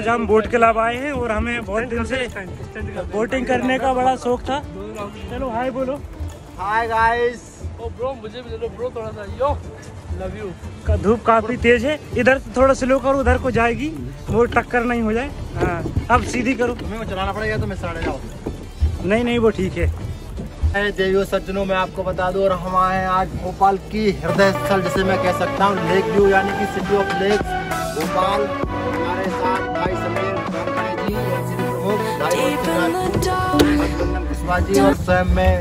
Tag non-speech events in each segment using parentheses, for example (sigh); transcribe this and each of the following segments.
आज हम boat club आए हैं और हमें बहुत दिन से बोटिंग करने का बड़ा शौक था। चलो हाय बोलो। हाय गाइस ओ ब्रो मुझे भी ब्रो थोड़ा सा यो लव यू का धूप काफ़ी तेज है। इधर से थोड़ा स्लो करो उधर को जाएगी। वो टक्कर नहीं हो जाए। हाँ अब सीधी करो। तुम्हें चलाना पड़ेगा तो मैं साढ़े जाओ नहीं नहीं वो ठीक है। अरे देवियों सज्जनों मैं आपको बता दूँ और हम आए हैं आज भोपाल की हृदय स्थल जिसे मैं कह सकता हूँ लेक व्यू यानी कि सिटी ऑफ़ लेक्स भोपाल। और स्वयं मैं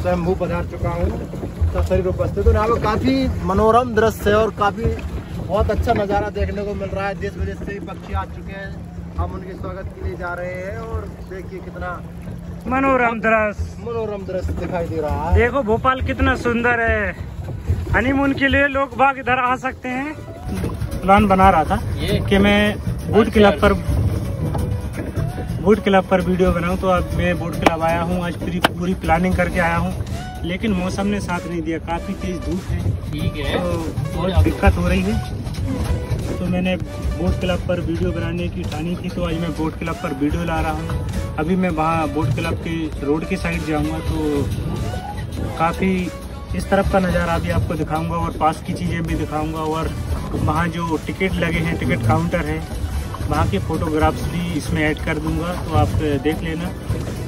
स्वयं भू पधार चुका हूँ। सब शरीर उपस्थित हूँ। यहाँ पे काफ़ी मनोरम दृश्य है और काफ़ी बहुत अच्छा नज़ारा देखने को मिल रहा है। देश विदेश से पक्षी आ चुके हैं। हम उनके स्वागत के लिए जा रहे हैं और देखिए कितना मनोरम दृश्य। मनोरम दृश्य दिखाई दे रहा है। देखो भोपाल कितना सुंदर है। हनीमून के लिए लोग बाग इधर आ सकते हैं। प्लान बना रहा था कि मैं बूट क्लब पर बूट क्लब पर वीडियो बनाऊँ तो अब मैं बोट क्लब आया हूँ। आज पूरी पूरी प्लानिंग करके आया हूँ। लेकिन मौसम ने साथ नहीं दिया। काफ़ी तेज धूप है। ठीक है। तो बहुत दिक्कत हो रही है। तो मैंने बोट क्लब पर वीडियो बनाने की ठानी थी। तो आज मैं बोट क्लब पर वीडियो ला रहा हूँ। अभी मैं वहाँ बोट क्लब के रोड की साइड जाऊँगा तो काफ़ी इस तरफ़ का नज़ारा भी आपको दिखाऊँगा और पास की चीज़ें भी दिखाऊँगा। और वहाँ जो टिकट लगे हैं टिकट काउंटर है वहाँ के फ़ोटोग्राफ्स भी इसमें ऐड कर दूँगा तो आप देख लेना।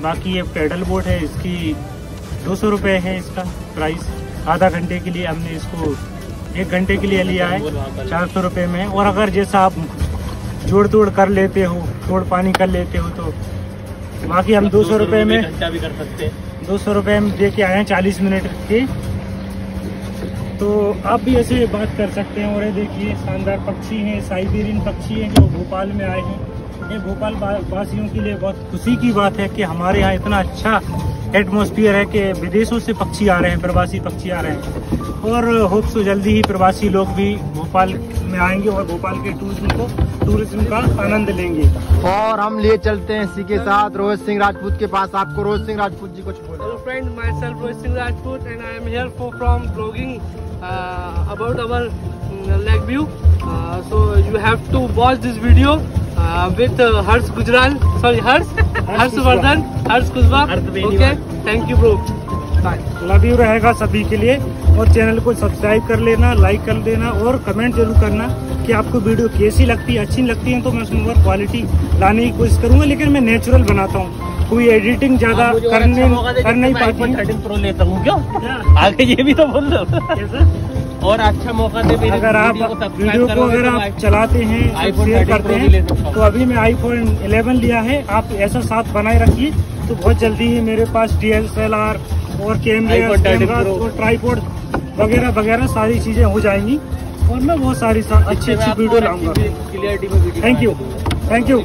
बाकी ये पेडल बोट है इसकी दो सौ रुपये है इसका प्राइस आधा घंटे के लिए हमने इसको एक घंटे के लिए लिया है चार सौ रुपये में। और अगर जैसा आप जोड़ तोड़ कर लेते हो तोड़ पानी कर लेते हो तो बाकी हम दो सौ रुपये में घंटा भी कर सकते हैं। दो सौ रुपये में दे के आए हैं चालीस मिनट के। तो आप भी ऐसे बात कर सकते हैं और ये देखिए, शानदार पक्षी हैं, साइबेरियन पक्षी हैं जो भोपाल में आए हैं। ये भोपाल वासियों के लिए बहुत खुशी की बात है कि हमारे यहाँ इतना अच्छा एटमोसफियर है कि विदेशों से पक्षी आ रहे हैं, प्रवासी पक्षी आ रहे हैं। और होप सो जल्दी ही प्रवासी लोग भी भोपाल में आएँगे और भोपाल के टूरिज़्म को टूरिज़्म का आनंद लेंगे। और हम ले चलते हैं इसी के साथ। रोहित सिंह राजपूत के पास आपको रोहित सिंह राजपूत जी कुछ बोले। Friend myself Rohit Singh Rajput and I am here for from blogging about our lake view so you have to watch this video with Harsh Gujral sorry Harsh Harshvardhan Harsh Kushwaha okay thank you bro love you रहेगा सभी के लिए। और channel को subscribe कर लेना like कर लेना और कमेंट ज़रूर करना। कि आपको वीडियो कैसी लगती है अच्छी लगती है तो मैं उसमें क्वालिटी लाने की कोशिश करूँगा लेकिन मैं नेचुरल बनाता हूँ। कोई एडिटिंग ज़्यादा करने कर नहीं पाती। थर्टीन प्रो लेता हूँ क्यों? आगे ये भी तो बोल दो। और अच्छा मौका दे मेरे अगर आप वीडियो को अगर तो आप चलाते हैं शेयर करते ले सकता हैं। तो अभी मैं आईफोन 11 लिया है आप ऐसा साथ बनाए रखिए तो बहुत जल्दी ही मेरे पास DSLR और कैमरे iPhone 13 कैमरा Pro। और ट्राईपोड वगैरह वगैरह सारी चीज़ें हो जाएँगी। और मैं बहुत सारी अच्छी अच्छी वीडियो लाऊँगा। क्लियरिटी में थैंक यू थैंक यू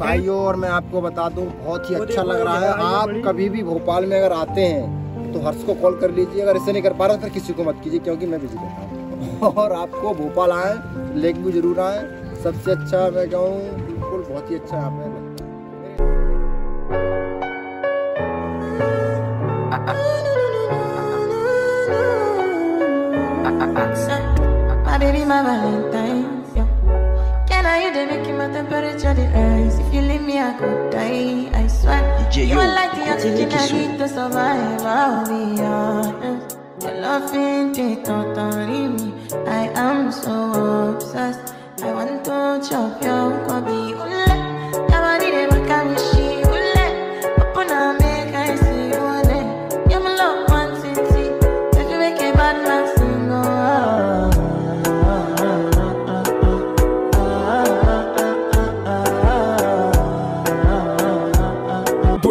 भाइयों और मैं आपको बता दूँ बहुत ही अच्छा लग रहा है। आप कभी भी भोपाल में अगर आते हैं तो हर्ष को कॉल कर लीजिए। अगर इसे नहीं कर पा रहा तो फिर किसी को मत कीजिए क्योंकि मैं बिज़ी रहता हूँ। (laughs) और आपको भोपाल आए लेक भी ज़रूर आए। सबसे अच्छा मैं कहूँ बिल्कुल बहुत ही अच्छा यहाँ पे My baby, my Valentine. Yeah. Can I you the making my temperature the rise? If you leave me, I could die. I swear. you are like the oxygen I need to survive. I'll be honest. Your love ain't it, don't leave me. I am so obsessed. I want to chop your